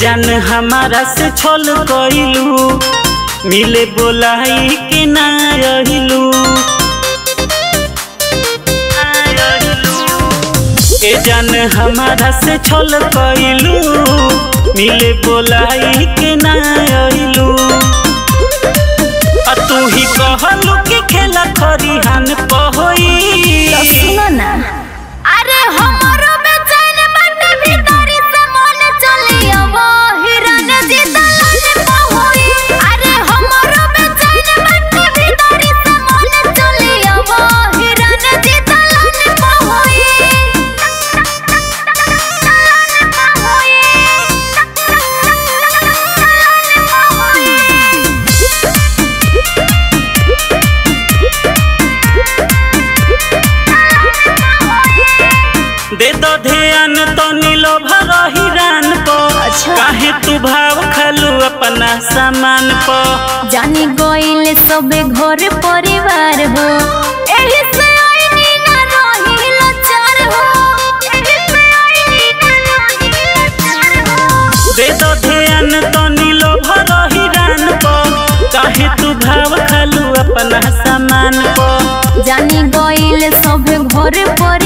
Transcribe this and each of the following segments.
जान हमारा से छल कइलू, मिले बोलाई के ना रहिलू। ए जान हमारा से छल कइलू, मिले बोलाई के ना रहिलू। आ तू ही कहलू कि खेला खरिहान दे दो ध्यान तो नीलो भरो हिरान पो अच्छा। काहे तू भाव खालू अपना सामान पो जानी गइल सबे घर परिवार हो। एही से दे दो ध्यान तो नीलो भरो हिरान काहे तू भाव खालू अपना सामान पो जानी गइल सबे घर परिवार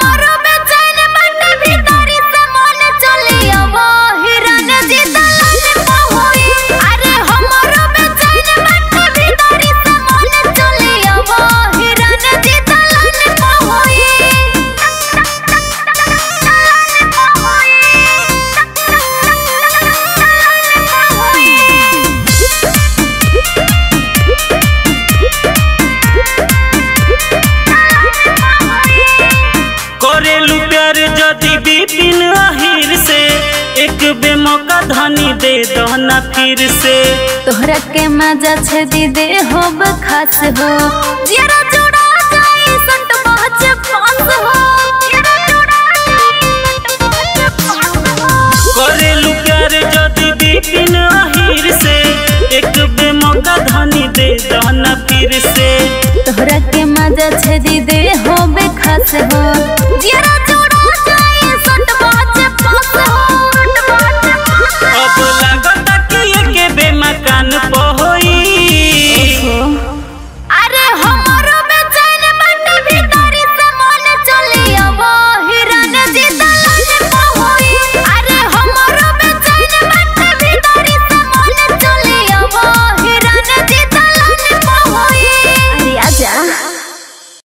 एक बेमौका धनी दे दो न फिर से। तोहरा के मज़ा छे दीदे हो बखास हो। जरा जोड़ा जाई संत पहुँच पास हो। करे लुकार जदी बिपिन अहिर से। एक बेमौका धनी दे दो न फिर से। तोहरा के मज़ा छे दीदे हो बखास हो। जरा